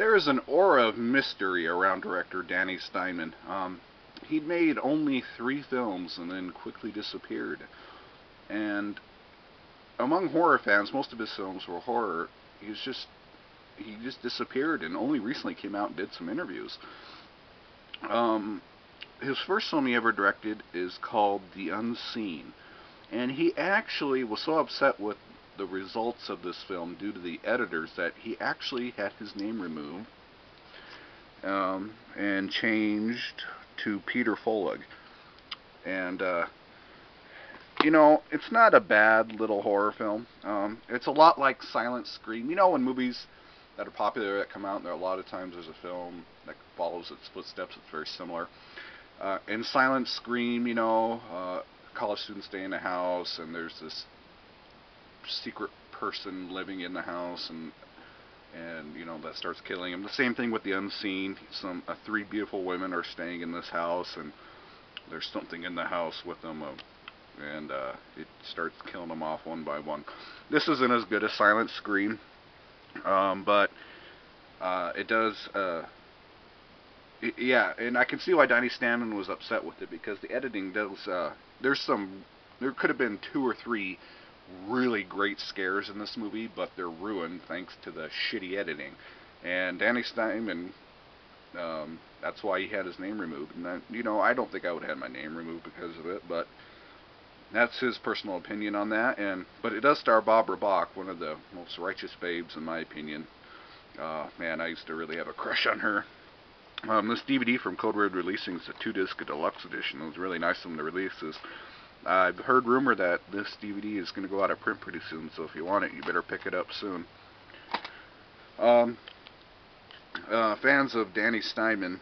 there is an aura of mystery around director Danny Steinmann. Um, he'd made only three films and then quickly disappeared. And among horror fans, most of his films were horror. He was just he just disappeared and only recently came out and did some interviews. Um, his first film he ever directed is called The Unseen, and he actually was so upset with the results of this film due to the editors that he actually had his name removed um, and changed to Peter Foleg. And uh, you know, it's not a bad little horror film. Um, it's a lot like Silent Scream. You know, when movies that are popular that come out, and there a lot of times there's a film that follows its footsteps. It's very similar. Uh, in Silent Scream, you know, uh, college students stay in a house, and there's this secret person living in the house, and and you know that starts killing him. The same thing with the unseen. Some uh, three beautiful women are staying in this house, and there's something in the house with them, uh, and uh, it starts killing them off one by one. This isn't as good as Silent Scream, um, but uh, it does. Uh, it, yeah, and I can see why Danny Steinmann was upset with it because the editing does. Uh, there's some. There could have been two or three really great scares in this movie, but they're ruined thanks to the shitty editing. And Danny Steinmann, um, that's why he had his name removed. And you know, I don't think I would have had my name removed because of it, but that's his personal opinion on that. And but it does star Barbara Bach, one of the most righteous babes in my opinion. Uh, man, I used to really have a crush on her. Um, this DVD from Code Red Releasing is a two-disc deluxe edition. It was really nice of them to release this. I've heard rumor that this DVD is going to go out of print pretty soon, so if you want it, you better pick it up soon. Um, uh, fans of Danny Steinmann,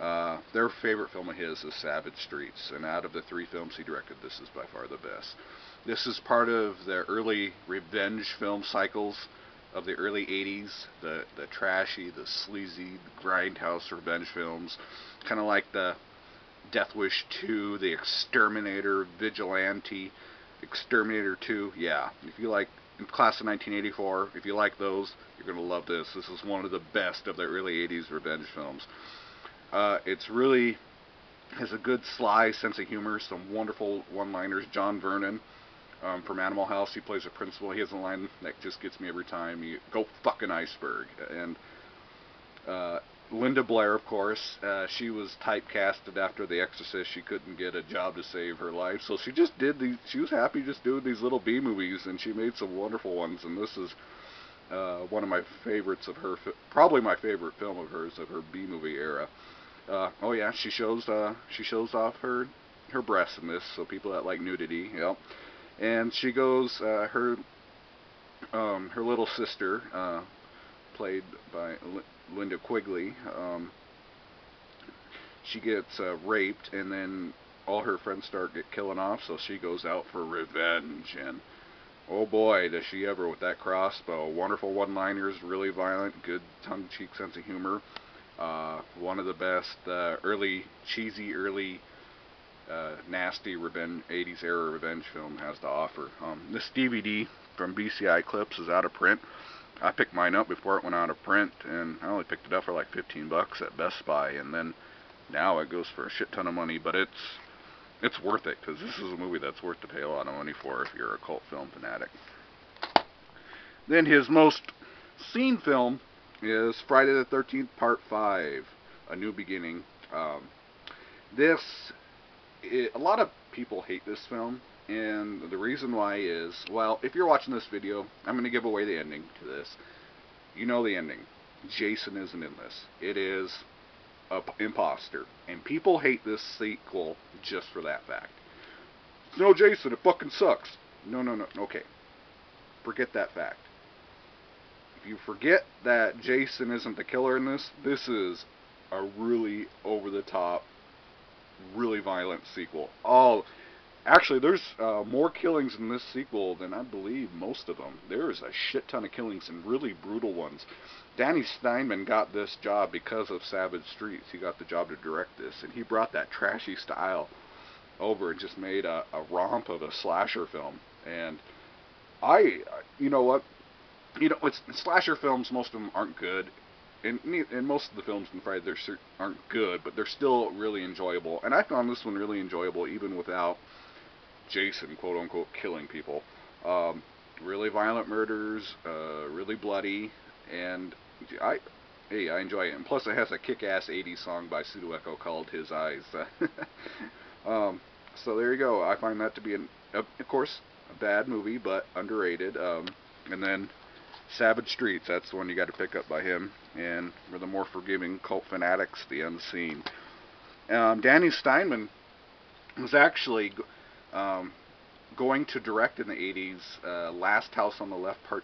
uh, their favorite film of his is Savage Streets, and out of the three films he directed, this is by far the best. This is part of the early revenge film cycles of the early 80s, the, the trashy, the sleazy, grindhouse revenge films, kind of like the Death Wish 2, The Exterminator, Vigilante, Exterminator 2. Yeah, if you like Class of 1984, if you like those, you're going to love this. This is one of the best of the early 80s revenge films. Uh, it's really has a good sly sense of humor, some wonderful one-liners. John Vernon um, from Animal House, he plays a principal. He has a line that just gets me every time. He, Go fucking iceberg. And uh, Linda Blair, of course, uh, she was typecasted after The Exorcist. She couldn't get a job to save her life, so she just did these. She was happy just doing these little B movies, and she made some wonderful ones. And this is uh, one of my favorites of her, probably my favorite film of hers of her B movie era. Uh, oh yeah, she shows uh, she shows off her her breasts in this, so people that like nudity, yep. And she goes uh, her um, her little sister, uh, played by Linnea Quigley. Um, she gets uh, raped, and then all her friends start get killing off, so she goes out for revenge. And oh boy, does she ever with that crossbow! Wonderful one-liners, really violent, good tongue-cheek sense of humor. Uh, one of the best uh, early cheesy, early uh, nasty revenge 80s era revenge film has to offer. Um, this DVD from BCI Eclipse is out of print. I picked mine up before it went out of print, and I only picked it up for like 15 bucks at Best Buy, and then now it goes for a shit ton of money. But it's it's worth it because this is a movie that's worth to pay a lot of money for if you're a cult film fanatic. Then his most seen film is Friday the 13th, Part 5, A New Beginning. Um, this, it, a lot of people hate this film, and the reason why is, well, if you're watching this video, I'm going to give away the ending to this. You know the ending. Jason isn't in this. It is a imposter, and people hate this sequel just for that fact. No, Jason, it fucking sucks. No, no, no. Okay. Forget that fact If you forget that Jason isn't the killer in this, this is a really over the top, really violent sequel. Oh, actually, there's uh, more killings in this sequel than I believe most of them. There's a shit ton of killings and really brutal ones. Danny Steinmann got this job because of Savage Streets. He got the job to direct this, and he brought that trashy style over and just made a, a romp of a slasher film. And I, you know what? you know, it's slasher films. Most of them aren't good. and, and most of the films in Friday they're aren't good, but they're still really enjoyable. And I found this one really enjoyable even without Jason, quote unquote, killing people. Um, really violent murders, uh, really bloody, and I, hey, I enjoy it. And plus, it has a kick-ass '80s song by Pseudo Echo called "His Eyes." um, so there you go. I find that to be, an, of course, a bad movie, but underrated. Um, and then Savage Streets, that's the one you got to pick up by him. And for the more forgiving cult fanatics, The Unseen. Um, Danny Steinmann was actually um, going to direct in the 80s uh, Last House on the Left Part